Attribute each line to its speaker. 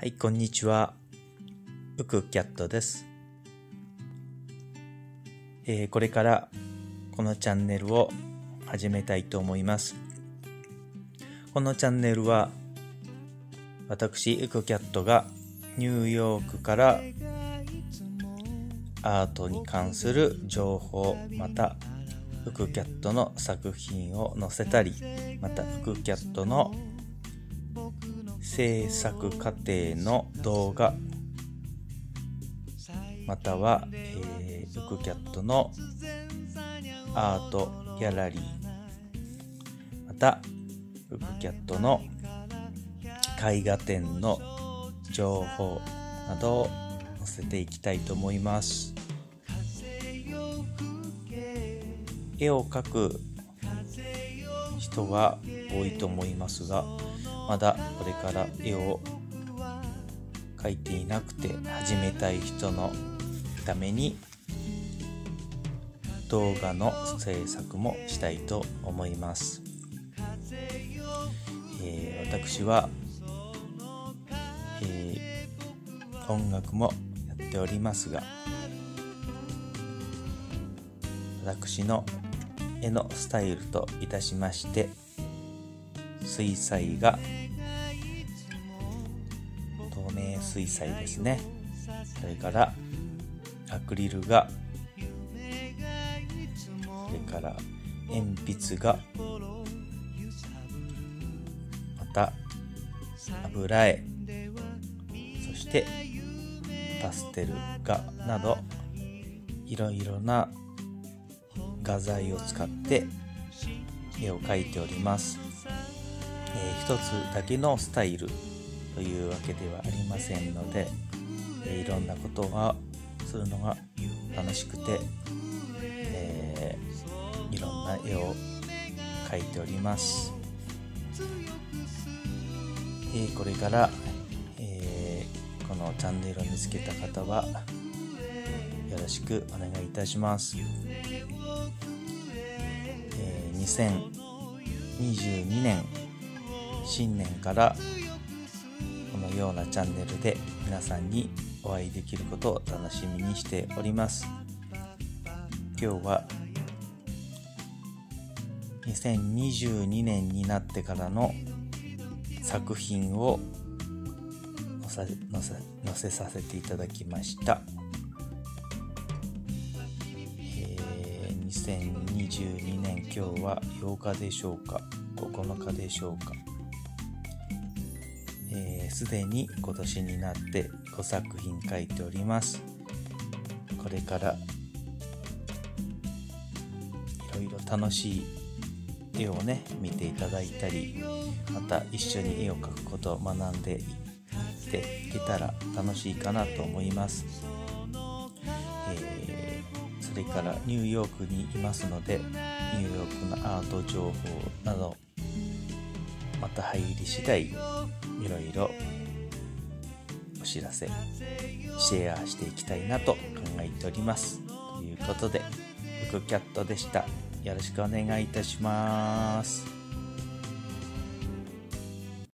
Speaker 1: はい、こんにちは。ウクキャットです。えーこれからこのチャンネルを始めたいと思います。このチャンネルは私、ウクキャットがニューヨークからアートに関する情報、またウクキャットの作品を載せたり、またウクキャットの制作過程の動画または、えー、ウクキャットのアートギャラリーまたウクキャットの絵画展の情報などを載せていきたいと思います。絵を描く人が多いと思いますがまだこれから絵を描いていなくて始めたい人のために動画の制作もしたいと思います、えー私は、えー音楽もやっておりますが私の絵のスタイルといたしまして水彩画透明水彩ですね。それからアクリル画。それから鉛筆画。また油絵。そしてパステル画などいろいろな画材を使って絵を描いております。えー一つだけのスタイルというわけではありませんので、えーいろんなことがするのが楽しくて、えーいろんな絵を描いております、えこれから、えこのチャンネルを見つけた方はよろしくお願いいたします、え2022年新年からこのようなチャンネルで皆さんにお会いできることを楽しみにしております。今日は2022年になってからの作品を載せ載せさせていただきました、えー2022年今日は8日でしょうか？9日でしょうか？えーすで、に今年になって5作品書いております。これからいろいろ楽しい絵をね見ていただいたりまた一緒に絵を描くことを学んでいっていけたら楽しいかなと思います、えそれからニューヨークにいますのでニューヨークのアート情報などまた入り次第いろいろお知らせシェアしていきたいなと考えております。ということで福キャットでした。よろしくお願いいたします。